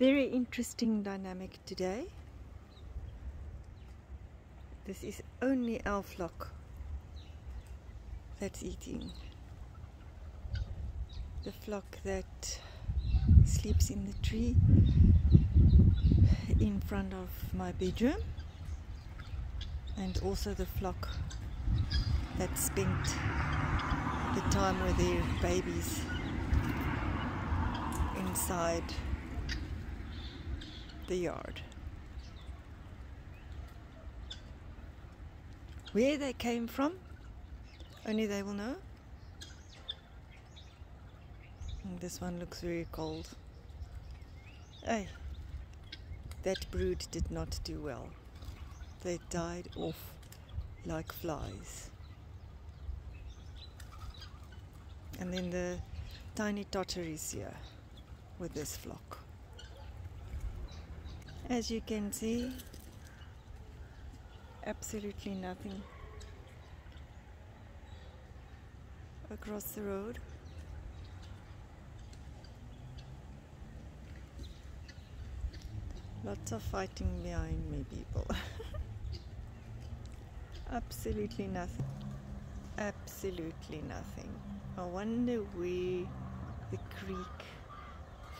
Very interesting dynamic today. This is only our flock that's eating. The flock that sleeps in the tree in front of my bedroom and also the flock that spent the time with their babies inside the yard. Where they came from, only they will know. And this one looks very cold. Hey, that brood did not do well. They died off like flies. And then the tiny totter is here with this flock. As you can see, absolutely nothing across the road. Lots of fighting behind me, people. absolutely nothing. Absolutely nothing. I wonder where the creek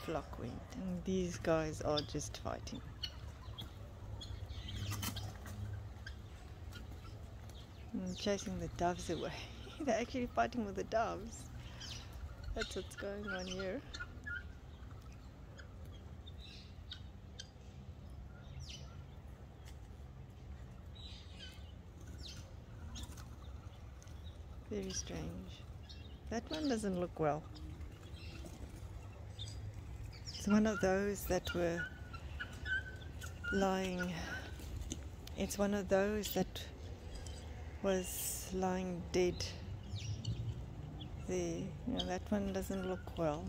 flock went. And these guys are just fighting. I'm chasing the doves away. They're actually fighting with the doves. That's what's going on here. Very strange. That one doesn't look well. It's one of those that were lying. It's one of those that was lying dead there. You know, that one doesn't look well.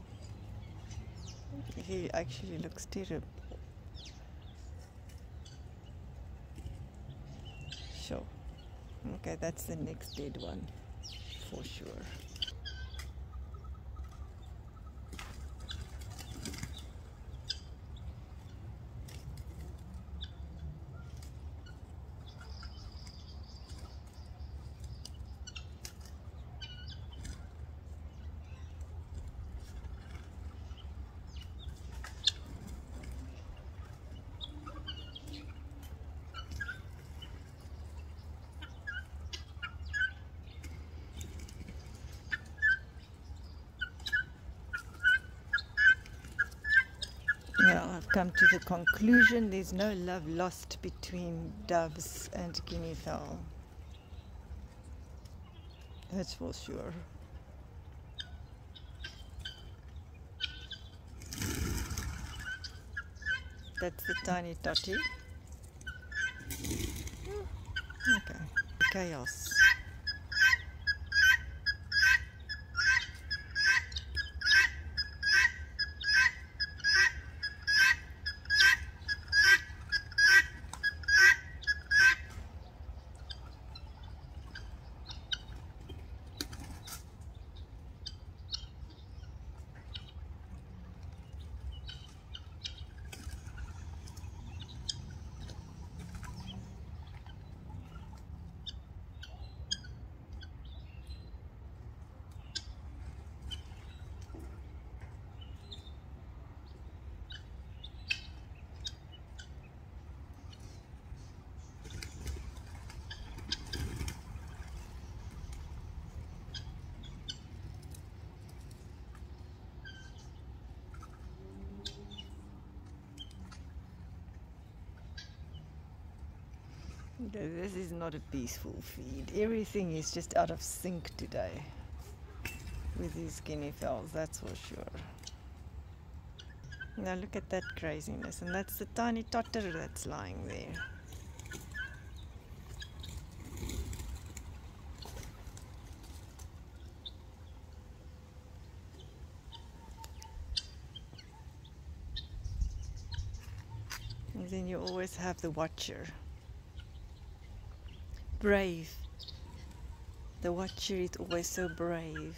He actually looks terrible. Sure. Okay, that's the next dead one for sure. Well, I've come to the conclusion there's no love lost between doves and guinea fowl. That's for sure. That's the tiny totty. Hmm. Okay, chaos. This is not a peaceful feed. Everything is just out of sync today with these guinea fowls, that's for sure. Now look at that craziness, and that's the tiny totter that's lying there. And then you always have the watcher brave. The watcher is always so brave.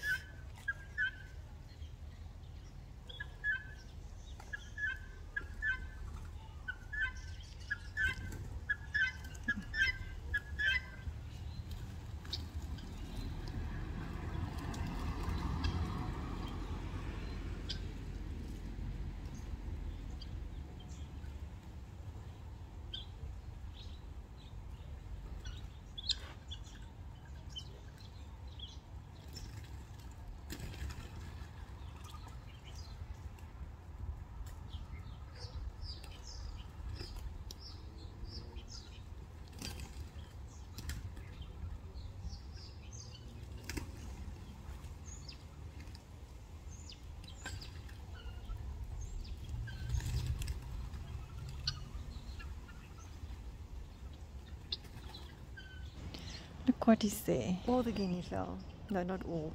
What is there. All the guinea fowl. No, not all.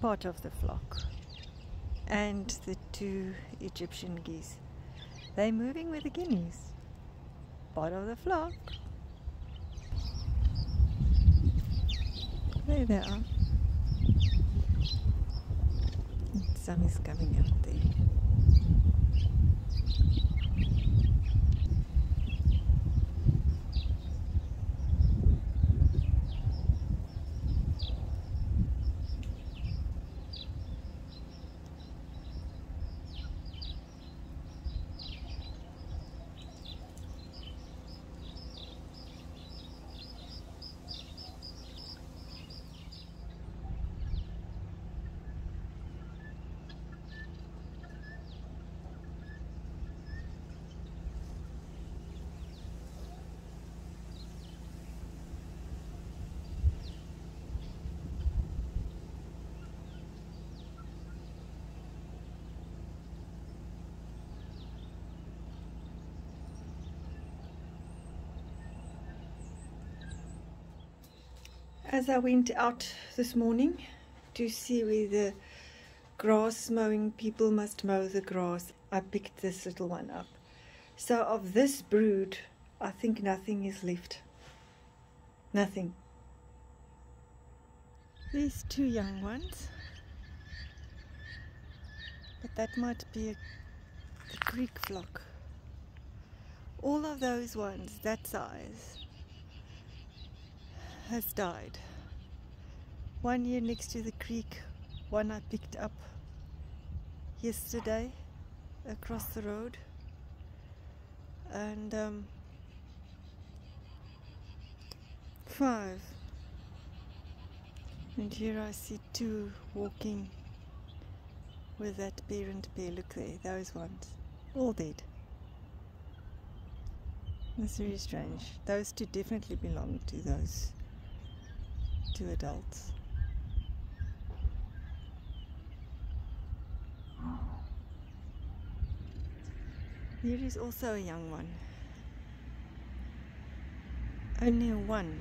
Part of the flock. And the two Egyptian geese. They're moving with the guineas. Part of the flock. There they are. Some is coming out there. As I went out this morning to see where the grass mowing people must mow the grass, I picked this little one up. So of this brood, I think nothing is left. Nothing. These two young ones. But that might be a, the creek flock. All of those ones, that size, has died. One here next to the creek, one I picked up yesterday across the road. And um, five. And here I see two walking with that parent pair. Look there, those ones. All dead. That's very strange. Those two definitely belong to those two adults. Here is also a young one. Only a one